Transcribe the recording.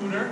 Cooter.